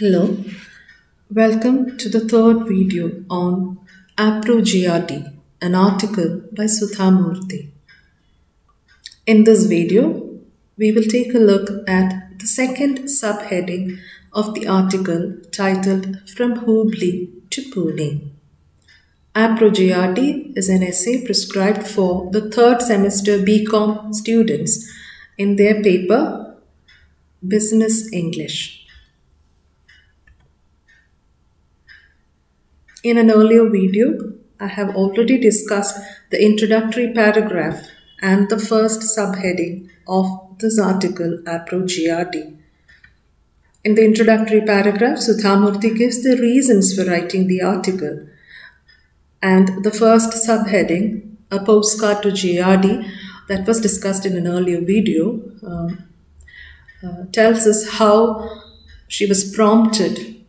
Hello, welcome to the third video on Appro JRD, an article by Sudha Murthy. In this video, we will take a look at the second subheading of the article titled From Hubli to Pune. Appro JRD is an essay prescribed for the third semester BCom students in their paper Business English. In an earlier video, I have already discussed the introductory paragraph and the first subheading of this article, Appro JRD. In the introductory paragraph, Sudhamurthy gives the reasons for writing the article. And the first subheading, a postcard to JRD, that was discussed in an earlier video, uh, uh, tells us how she was prompted,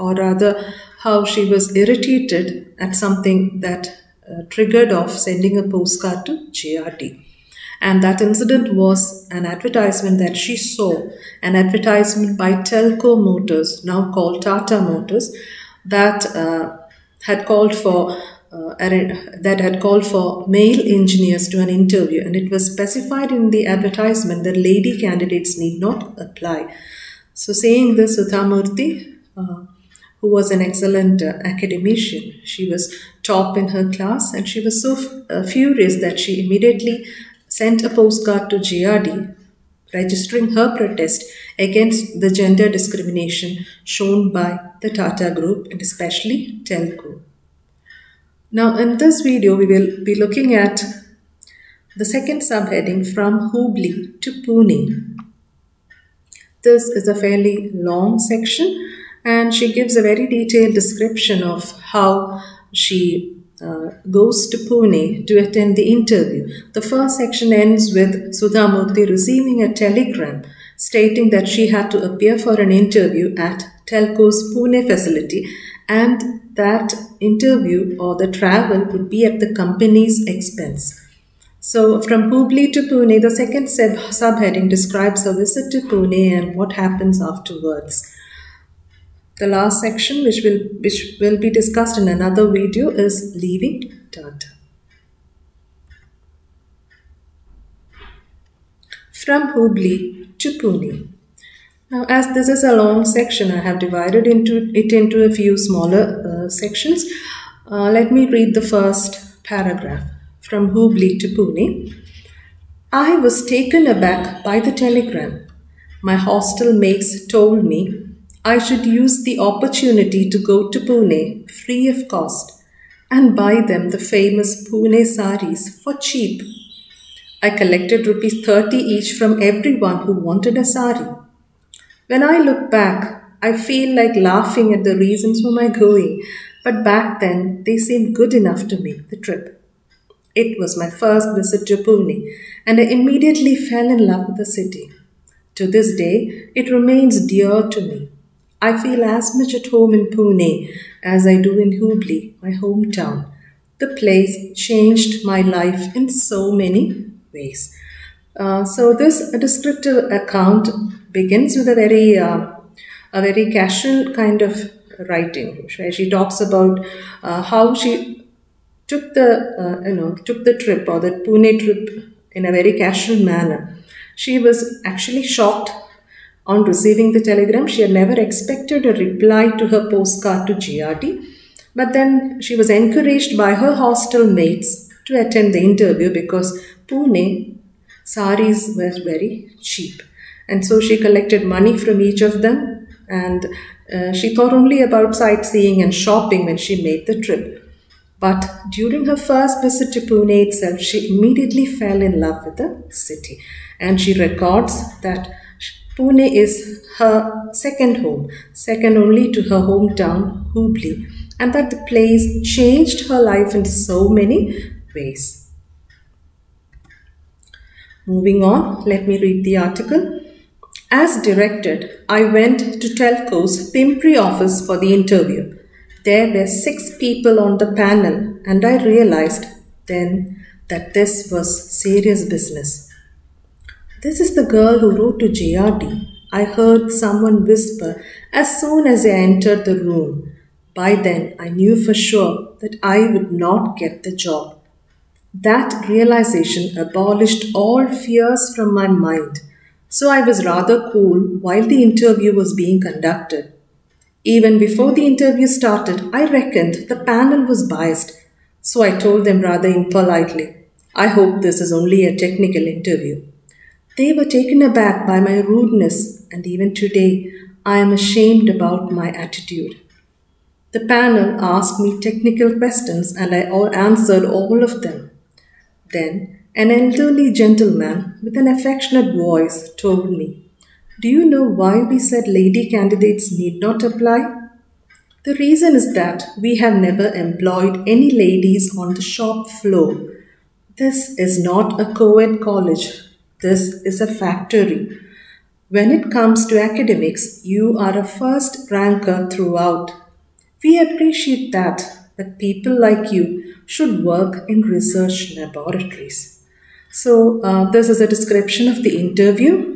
or rather, how she was irritated at something that uh, triggered off sending a postcard to JRD. And that incident was an advertisement that she saw, an advertisement by Telco Motors, now called Tata Motors, that uh, had called for uh, that had called for male engineers to an interview, and it was specified in the advertisement that lady candidates need not apply. So, saying this, Sudhamurthy uh, who was an excellent uh, academician. She was top in her class and she was so uh, furious that she immediately sent a postcard to JRD registering her protest against the gender discrimination shown by the Tata Group and especially Telco. Now, in this video, we will be looking at the second subheading from Hubli to Pune. This is a fairly long section and she gives a very detailed description of how she uh, goes to Pune to attend the interview. The first section ends with Sudhamurthy receiving a telegram stating that she had to appear for an interview at Telco's Pune facility and that interview or the travel would be at the company's expense. So, from Hubli to Pune, the second subheading describes her visit to Pune and what happens afterwards. The last section, which will, which will be discussed in another video, is leaving Tata. From Hubli to Pune. Now, as this is a long section, I have divided into it into a few smaller uh, sections. Uh, let me read the first paragraph. From Hubli to Pune. I was taken aback by the telegram. My hostel mates told me I should use the opportunity to go to Pune free of cost and buy them the famous Pune saris for cheap. I collected rupees 30 each from everyone who wanted a sari. When I look back, I feel like laughing at the reasons for my going, but back then they seemed good enough to make the trip. It was my first visit to Pune, and I immediately fell in love with the city. To this day, it remains dear to me. I feel as much at home in Pune as I do in Hubli, my hometown. The place changed my life in so many ways. Uh, so this descriptive account begins with a very uh, a very casual kind of writing, where she talks about uh, how she took the uh, you know took the trip or the Pune trip in a very casual manner. She was actually shocked on receiving the telegram, she had never expected a reply to her postcard to JRD, but then she was encouraged by her hostel mates to attend the interview because Pune saris were very cheap. And so she collected money from each of them and uh, she thought only about sightseeing and shopping when she made the trip. But during her first visit to Pune itself, she immediately fell in love with the city. And she records that Pune is her second home, second only to her hometown, Hubli, and that the place changed her life in so many ways. Moving on, let me read the article. As directed, I went to Telco's Pimpri office for the interview. There were six people on the panel, and I realized then that this was serious business. This is the girl who wrote to JRD. I heard someone whisper as soon as I entered the room. By then, I knew for sure that I would not get the job. That realization abolished all fears from my mind, so I was rather cool while the interview was being conducted. Even before the interview started, I reckoned the panel was biased, so I told them rather impolitely, I hope this is only a technical interview. They were taken aback by my rudeness, and even today I am ashamed about my attitude. The panel asked me technical questions and I answered all of them. Then an elderly gentleman with an affectionate voice told me, Do you know why we said lady candidates need not apply? The reason is that we have never employed any ladies on the shop floor. This is not a co ed college, this is a factory. When it comes to academics, you are a first ranker throughout. We appreciate that, but people like you should work in research laboratories. So, uh, this is a description of the interview.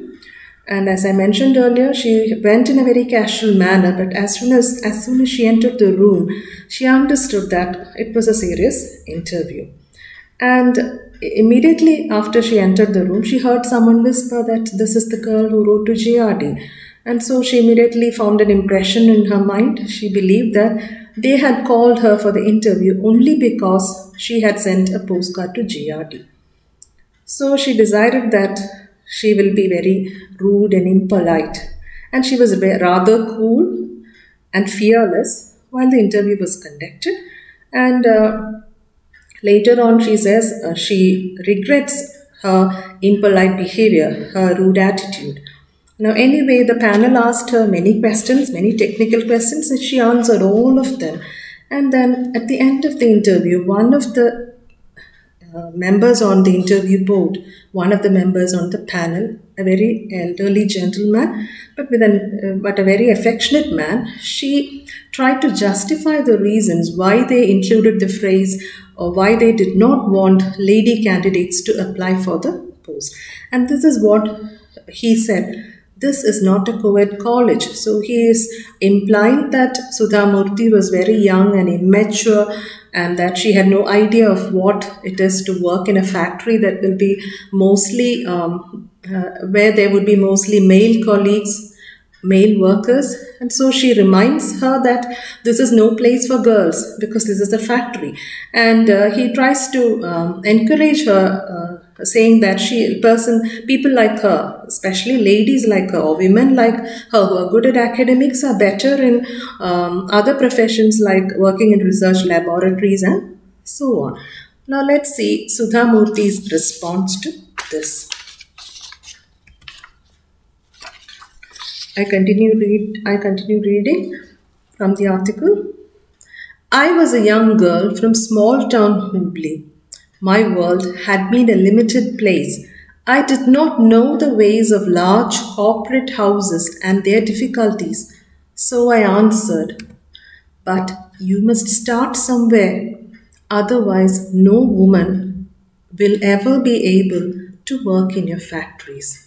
And as I mentioned earlier, she went in a very casual manner, but as soon as, as soon as she entered the room, she understood that it was a serious interview. And immediately after she entered the room, she heard someone whisper that this is the girl who wrote to JRD. And so she immediately found an impression in her mind. She believed that they had called her for the interview only because she had sent a postcard to JRD. So she decided that she will be very rude and impolite. And she was rather cool and fearless while the interview was conducted. And uh, Later on, she says uh, she regrets her impolite behavior, her rude attitude. Now, anyway, the panel asked her many questions, many technical questions, and she answered all of them. And then at the end of the interview, one of the uh, members on the interview board, one of the members on the panel, a very elderly gentleman, but with an uh, but a very affectionate man, she tried to justify the reasons why they included the phrase or why they did not want lady candidates to apply for the post. And this is what he said. This is not a co-ed college. So he is implying that Sudha Murthy was very young and immature and that she had no idea of what it is to work in a factory that will be mostly, um, uh, where there would be mostly male colleagues male workers. And so she reminds her that this is no place for girls because this is a factory. And uh, he tries to um, encourage her, uh, saying that she, person, people like her, especially ladies like her or women like her who are good at academics are better in um, other professions like working in research laboratories and so on. Now let's see Sudha Murthy's response to this. I continue read I continue reading from the article. I was a young girl from small town Hubli. My world had been a limited place. I did not know the ways of large corporate houses and their difficulties. So I answered, But you must start somewhere. Otherwise, no woman will ever be able to work in your factories.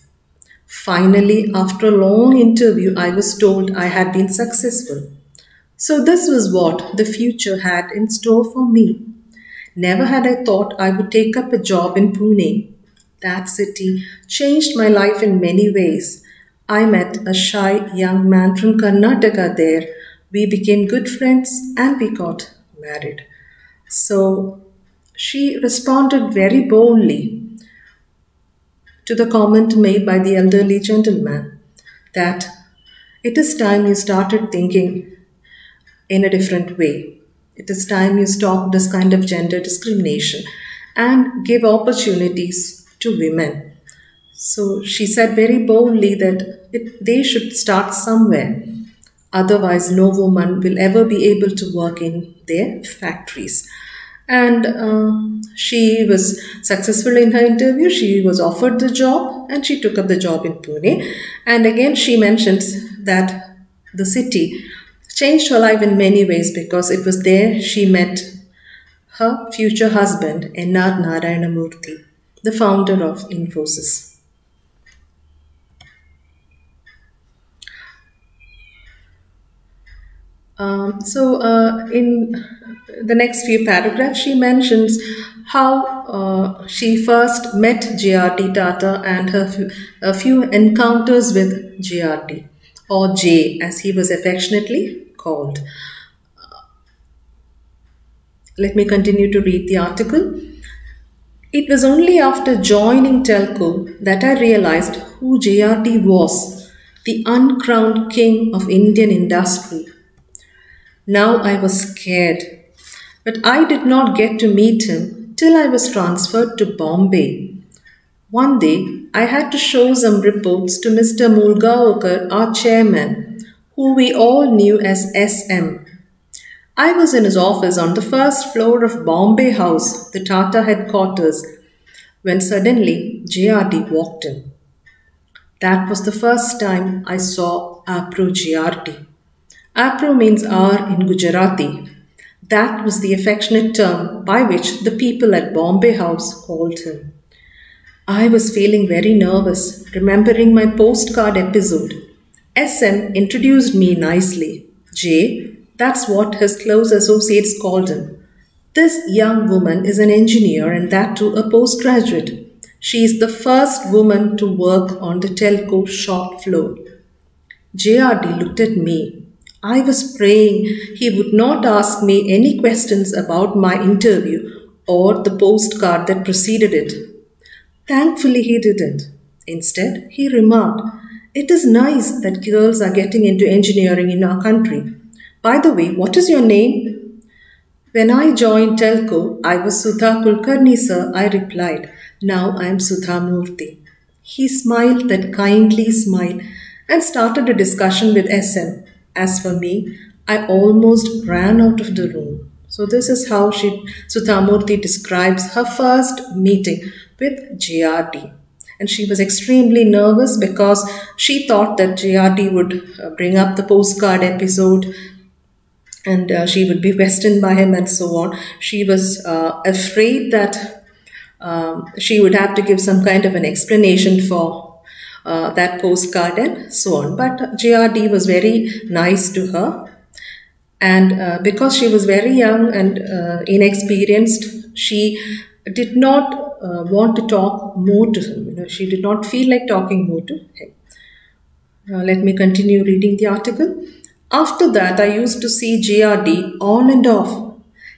Finally, after a long interview, I was told I had been successful. So, this was what the future had in store for me. Never had I thought I would take up a job in Pune. That city changed my life in many ways. I met a shy young man from Karnataka there. We became good friends and we got married. So she responded very boldly to the comment made by the elderly gentleman that it is time you started thinking in a different way. It is time you stop this kind of gender discrimination and give opportunities to women. So she said very boldly that it, they should start somewhere. Otherwise, no woman will ever be able to work in their factories and uh, she was successful in her interview she was offered the job and she took up the job in pune and again she mentions that the city changed her life in many ways because it was there she met her future husband N.R. Narayanamurthy, the founder of Infosys. Um, so, uh, in the next few paragraphs, she mentions how uh, she first met JRD Tata and her few, a few encounters with JRD, or J as he was affectionately called. Let me continue to read the article. It was only after joining Telco that I realized who JRD was, the uncrowned king of Indian industry now I was scared. But I did not get to meet him till I was transferred to Bombay. One day, I had to show some reports to Mr. Mulgaonkar, our chairman, who we all knew as SM. I was in his office on the first floor of Bombay House, the Tata headquarters, when suddenly JRD walked in. That was the first time I saw Appro JRD. Appro means R in Gujarati. That was the affectionate term by which the people at Bombay House called him. I was feeling very nervous, remembering my postcard episode. SM introduced me nicely. J, that's what his close associates called him. This young woman is an engineer and that too a postgraduate. She is the first woman to work on the telco shop floor. JRD looked at me I was praying he would not ask me any questions about my interview or the postcard that preceded it. Thankfully, he didn't. Instead, he remarked, It is nice that girls are getting into engineering in our country. By the way, what is your name? When I joined Telco, I was Sudha Kulkarni, sir, I replied. Now I am Sudha Murthy. He smiled that kindly smile and started a discussion with SM. As for me, I almost ran out of the room. So this is how she Sudhamurthy describes her first meeting with JRD. And she was extremely nervous because she thought that JRD would uh, bring up the postcard episode and uh, she would be questioned by him and so on. She was uh, afraid that um, she would have to give some kind of an explanation for uh, that postcard and so on. But JRD was very nice to her. And uh, because she was very young and uh, inexperienced, she did not uh, want to talk more to him. You know, she did not feel like talking more to him. let me continue reading the article. After that, I used to see JRD on and off.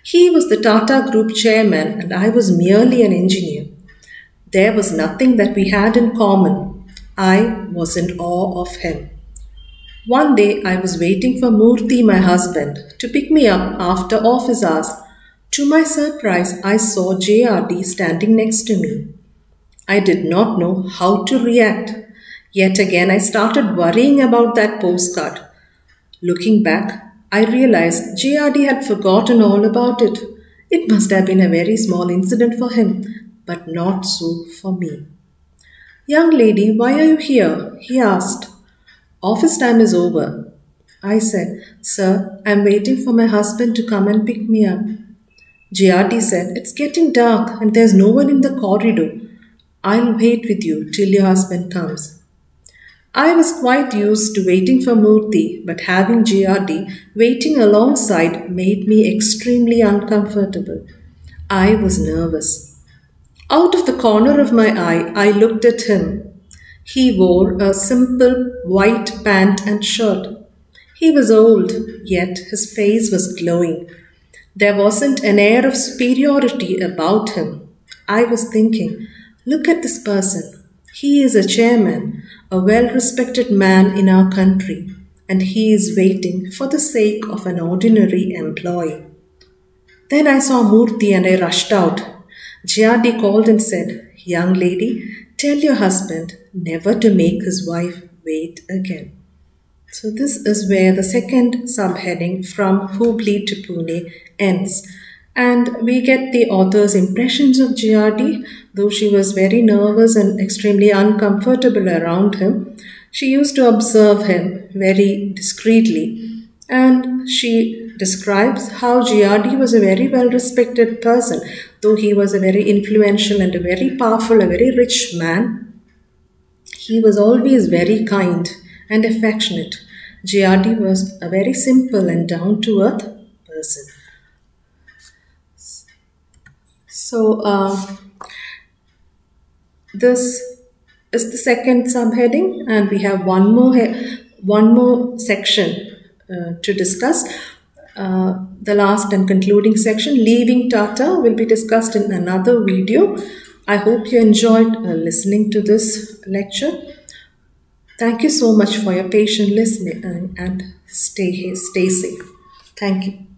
He was the Tata Group chairman, and I was merely an engineer. There was nothing that we had in common I was in awe of him. One day I was waiting for Murthy, my husband, to pick me up after office hours. To my surprise, I saw JRD standing next to me. I did not know how to react. Yet again, I started worrying about that postcard. Looking back, I realized JRD had forgotten all about it. It must have been a very small incident for him, but not so for me. Young lady, why are you here? he asked. Office time is over. I said, Sir, I'm waiting for my husband to come and pick me up. JRD said, It's getting dark and there's no one in the corridor. I'll wait with you till your husband comes. I was quite used to waiting for Murthy, but having JRD waiting alongside made me extremely uncomfortable. I was nervous. Out of the corner of my eye, I looked at him. He wore a simple white pant and shirt. He was old, yet his face was glowing. There wasn't an air of superiority about him. I was thinking, look at this person. He is a chairman, a well respected man in our country, and he is waiting for the sake of an ordinary employee. Then I saw Murthy and I rushed out. JRD called and said, Young lady, tell your husband never to make his wife wait again. So, this is where the second subheading from Hubli to Pune ends. And we get the author's impressions of JRD, though she was very nervous and extremely uncomfortable around him. She used to observe him very discreetly, and she describes how JRD was a very well respected person though he was a very influential and a very powerful, a very rich man, he was always very kind and affectionate. JRD was a very simple and down to earth person. So, uh, this is the second subheading, and we have one more one more section uh, to discuss. Uh, the last and concluding section, leaving Tata, will be discussed in another video. I hope you enjoyed uh, listening to this lecture. Thank you so much for your patient listening and stay, stay safe. Thank you.